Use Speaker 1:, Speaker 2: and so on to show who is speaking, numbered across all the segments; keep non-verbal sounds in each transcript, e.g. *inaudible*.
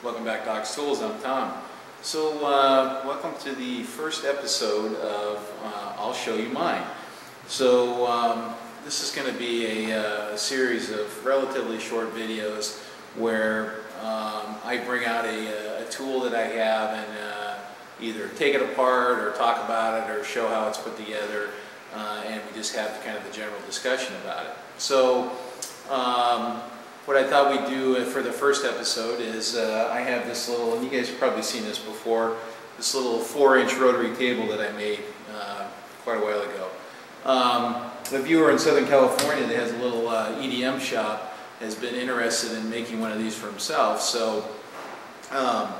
Speaker 1: Welcome back Ox Tools, I'm Tom. So, uh, welcome to the first episode of uh, I'll Show You Mine. So, um, this is going to be a, uh, series of relatively short videos where um, I bring out a, a, tool that I have and uh, either take it apart or talk about it or show how it's put together uh, and we just have kind of a general discussion about it. So, um, what I thought we'd do for the first episode is uh, I have this little, and you guys have probably seen this before, this little four inch rotary table that I made uh, quite a while ago. Um, a viewer in Southern California that has a little uh, EDM shop has been interested in making one of these for himself. So um,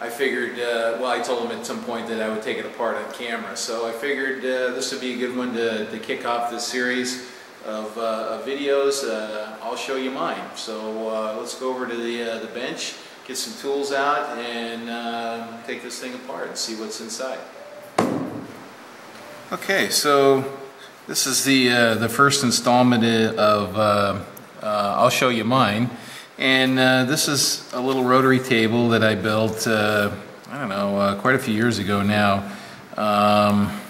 Speaker 1: I figured, uh, well, I told him at some point that I would take it apart on camera. So I figured uh, this would be a good one to, to kick off this series of, uh, of videos, uh, I'll show you mine. So uh, let's go over to the, uh, the bench, get some tools out, and uh, take this thing apart and see what's inside. Okay, so this is the, uh, the first installment of I'll show you mine. And this is a little rotary table that I built, I don't know, quite a few years ago now. Um,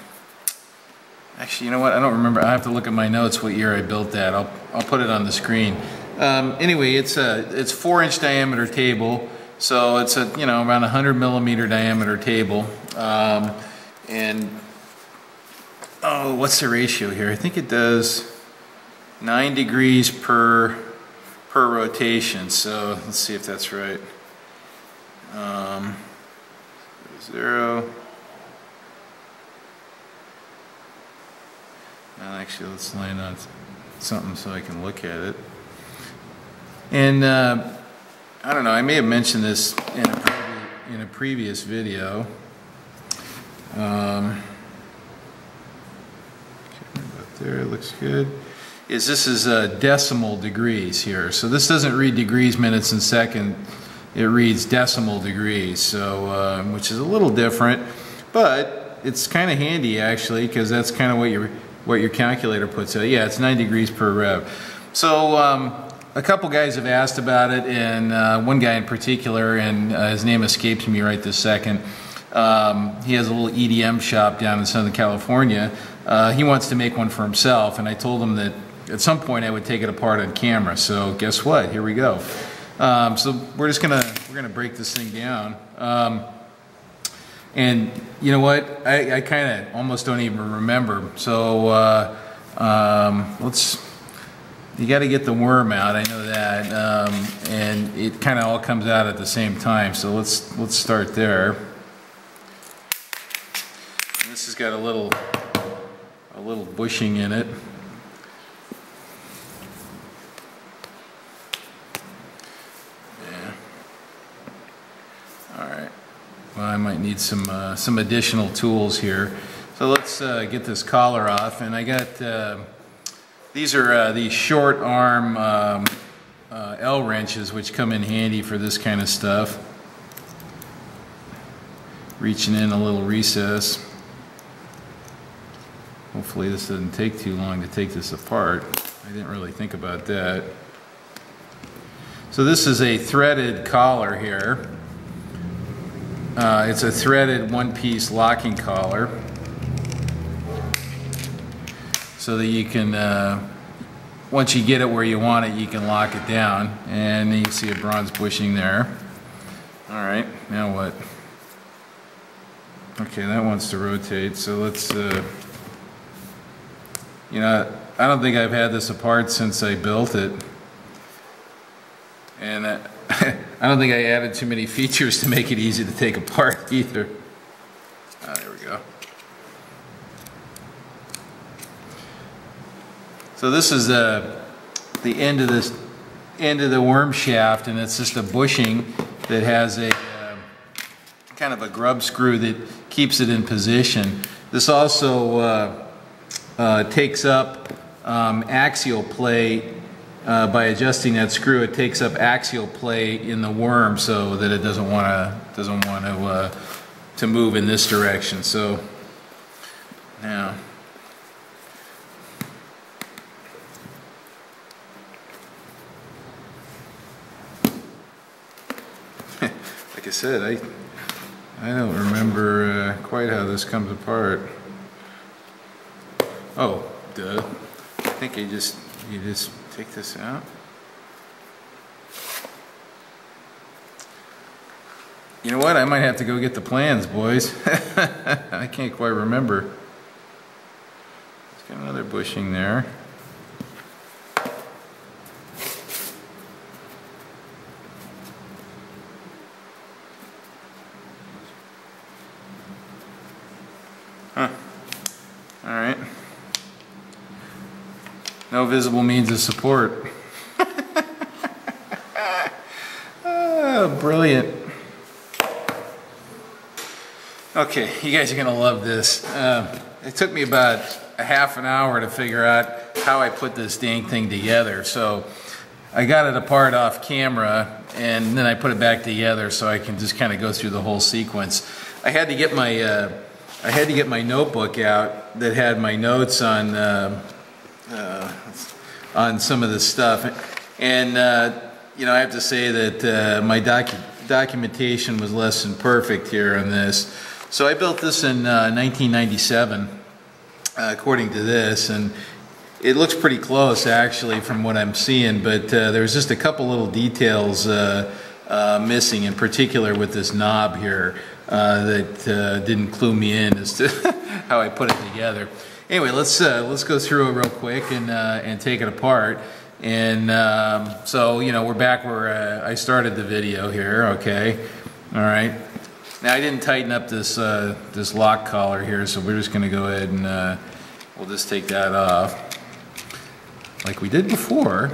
Speaker 1: Actually, you know what? I don't remember. I have to look at my notes what year I built that. I'll, I'll put it on the screen. Um, anyway, it's a it's four inch diameter table. So it's a, you know, around a 100 millimeter diameter table. Um, and, oh, what's the ratio here? I think it does 9 degrees per, per rotation. So let's see if that's right. Um, zero. Actually, let's land on something so I can look at it. And uh, I don't know, I may have mentioned this in a, in a previous video. Um, there, it looks good. Is this is uh, decimal degrees here. So this doesn't read degrees, minutes, and second. It reads decimal degrees, so uh, which is a little different, but it's kind of handy actually because that's kind of what you're what your calculator puts out. Yeah, it's 9 degrees per rev. So um, a couple guys have asked about it, and uh, one guy in particular, and uh, his name escapes me right this second. Um, he has a little EDM shop down in Southern California. Uh, he wants to make one for himself, and I told him that at some point I would take it apart on camera. So guess what? Here we go. Um, so we're just gonna we're gonna break this thing down. Um, and you know what? I, I kind of almost don't even remember. So uh, um, let's. You got to get the worm out. I know that, um, and it kind of all comes out at the same time. So let's let's start there. This has got a little a little bushing in it. I might need some uh, some additional tools here. So let's uh, get this collar off. And I got, uh, these are uh, these short arm um, uh, L wrenches which come in handy for this kind of stuff. Reaching in a little recess. Hopefully this doesn't take too long to take this apart. I didn't really think about that. So this is a threaded collar here. Uh, it's a threaded one-piece locking collar so that you can, uh, once you get it where you want it, you can lock it down. And you see a bronze bushing there. All right, now what? Okay, that wants to rotate, so let's, uh, you know, I don't think I've had this apart since I built it. And uh, I don't think I added too many features to make it easy to take apart *laughs* either. Ah, there we go. So this is the, the end of this end of the worm shaft and it's just a bushing that has a uh, kind of a grub screw that keeps it in position. This also uh, uh, takes up um, axial play uh, by adjusting that screw, it takes up axial play in the worm so that it doesn't want to doesn't want to uh, to move in this direction. So now. *laughs* like I said, I I don't remember uh, quite how this comes apart. Oh, duh. I think you just you just take this out. You know what? I might have to go get the plans, boys. *laughs* I can't quite remember. It's got another bushing there. Huh. All right. No visible means of support. oh, brilliant. Okay, you guys are gonna love this. Uh, it took me about a half an hour to figure out how I put this dang thing together. So I got it apart off camera and then I put it back together so I can just kind of go through the whole sequence. I had to get my uh, I had to get my notebook out that had my notes on uh, uh, on some of this stuff, and uh, you know I have to say that uh, my docu documentation was less than perfect here on this. So I built this in 1997, uh, uh, according to this, and it looks pretty close actually from what I'm seeing, but there's just a couple little details missing, in particular with this knob here uh, that uh, didn't clue me in as to *laughs* how I put it together. Anyway, let's uh, let's go through it real quick and uh, and take it apart. And um, so you know we're back where uh, I started the video here. Okay, all right. Now I didn't tighten up this uh, this lock collar here, so we're just going to go ahead and we'll just take that off like we did before.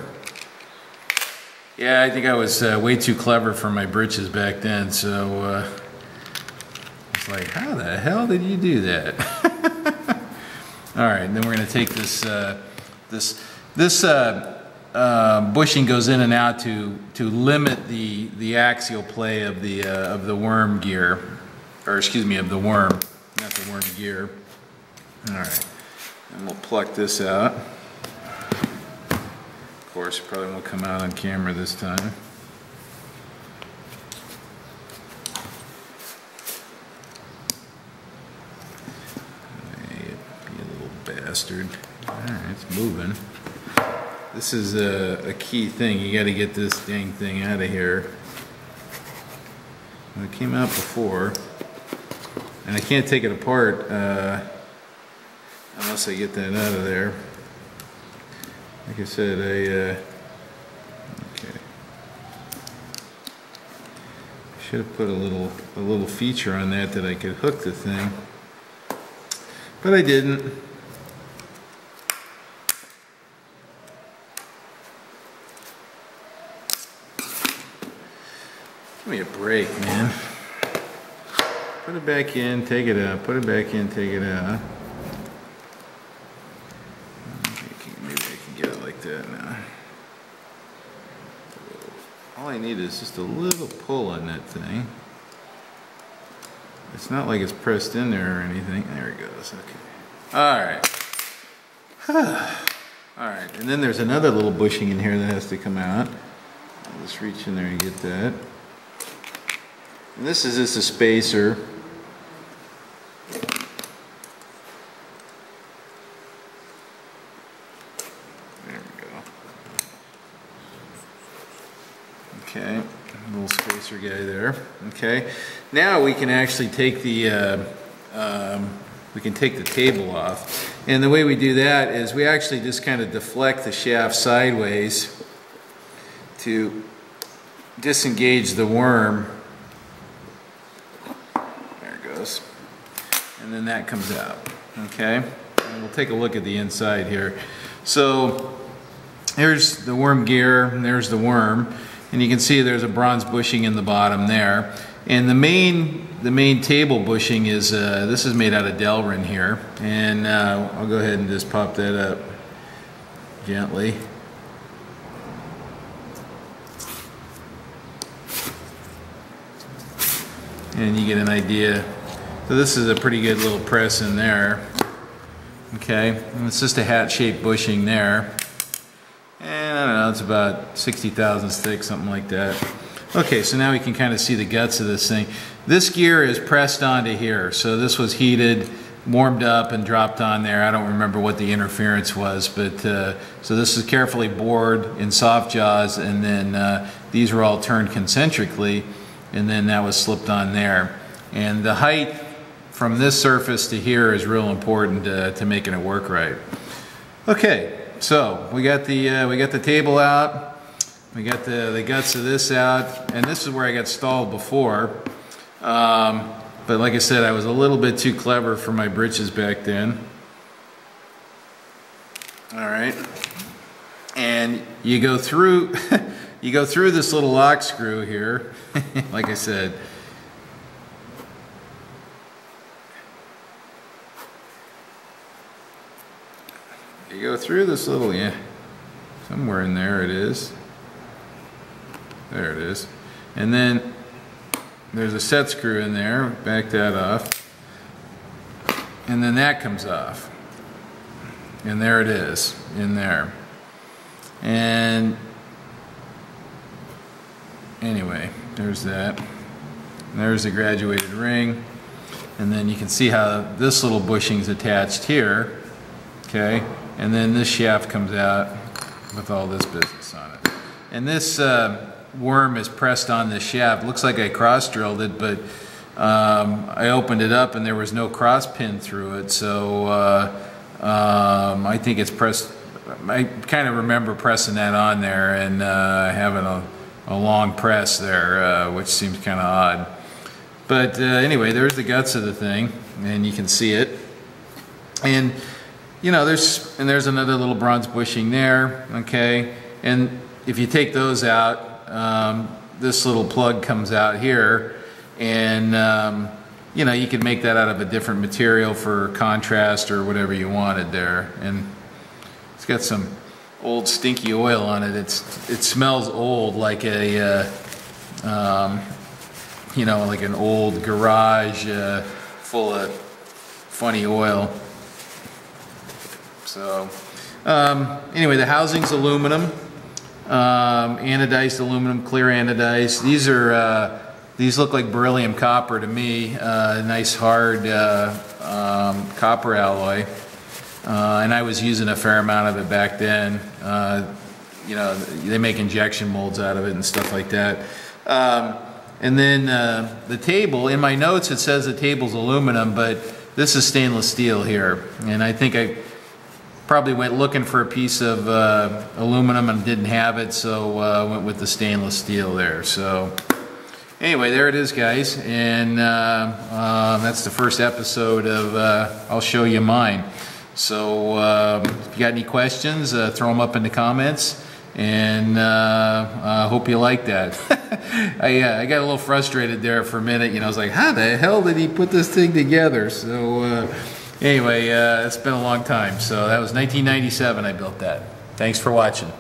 Speaker 1: Yeah, I think I was way too clever for my britches back then, so it's like, how the hell did you do that? *laughs* All right, and then we're going to take this, uh, this, this uh, uh, bushing goes in and out to, to limit the, the axial play of the, uh, of the worm gear, or excuse me, of the worm, not the worm gear. All right, and we'll pluck this out. Of course, probably won't come out on camera this time. Bastard. Alright, it's moving. This is a, a key thing. You got to get this dang thing out of here. It came out before. And I can't take it apart uh, unless I get that out of there. Like I said, I... Uh. Should have put a little a little feature on that that I could hook the thing. But I didn't. Me a break, man. Put it back in, take it out. Put it back in, take it out. Maybe I can get it like that now. All I need is just a little pull on that thing. It's not like it's pressed in there or anything. There it goes. Okay. All right. *sighs* All right. And then there's another little bushing in here that has to come out. Just reach in there and get that. And this is just a spacer. There we go. Okay, little spacer guy there. Okay, now we can actually take the uh, um, we can take the table off. And the way we do that is we actually just kind of deflect the shaft sideways to disengage the worm and then that comes out, okay? And we'll take a look at the inside here. So here's the worm gear, there's the worm, and you can see there's a bronze bushing in the bottom there. And the main the main table bushing is, uh, this is made out of Delrin here, and uh, I'll go ahead and just pop that up gently. And you get an idea so this is a pretty good little press in there. Okay, and it's just a hat-shaped bushing there. And I don't know, it's about 60 thousandths thick, something like that. Okay, so now we can kind of see the guts of this thing. This gear is pressed onto here, so this was heated, warmed up, and dropped on there. I don't remember what the interference was, but uh, so this is carefully bored in soft jaws, and then uh, these were all turned concentrically, and then that was slipped on there. And the height from this surface to here is real important uh, to making it work right. Okay, so we got the uh, we got the table out. We got the, the guts of this out, and this is where I got stalled before. Um, but like I said, I was a little bit too clever for my britches back then. All right. And you go through, *laughs* you go through this little lock screw here, *laughs* like I said. Through this little, yeah, somewhere in there it is. There it is. And then there's a set screw in there, back that off. And then that comes off. And there it is, in there. And anyway, there's that. And there's the graduated ring. And then you can see how this little bushing's attached here. Okay, and then this shaft comes out with all this business on it. And this uh, worm is pressed on the shaft. Looks like I cross drilled it, but um, I opened it up and there was no cross pin through it. So uh, um, I think it's pressed. I kind of remember pressing that on there and uh, having a, a, long press there, uh, which seems kind of odd. But uh, anyway, there's the guts of the thing, and you can see it. And you know, there's and there's another little bronze bushing there. Okay, and if you take those out, um, this little plug comes out here and um, you know you could make that out of a different material for contrast or whatever you wanted there. And it's got some old stinky oil on it. It's it smells old like a uh, um, you know like an old garage uh, full of funny oil so um, anyway the housing's aluminum um, anodized aluminum, clear anodized. These are uh, these look like beryllium copper to me. Uh, nice hard uh, um, copper alloy, uh, and I was using a fair amount of it back then. Uh, you know, they make injection molds out of it and stuff like that. Um, and then uh, the table, in my notes it says the table's aluminum, but this is stainless steel here. And I think I probably went looking for a piece of uh, aluminum and didn't have it, so uh, went with the stainless steel there. So anyway, there it is, guys, and uh, um, that's the first episode of uh, I'll show you mine. So um, if you got any questions, uh, throw them up in the comments. And uh, I hope you like that. *laughs* I, I got a little frustrated there for a minute. You know, I was like, how the hell did he put this thing together? So Anyway, uh, it's been a long time. So that was 1997 I built that. Thanks for watching.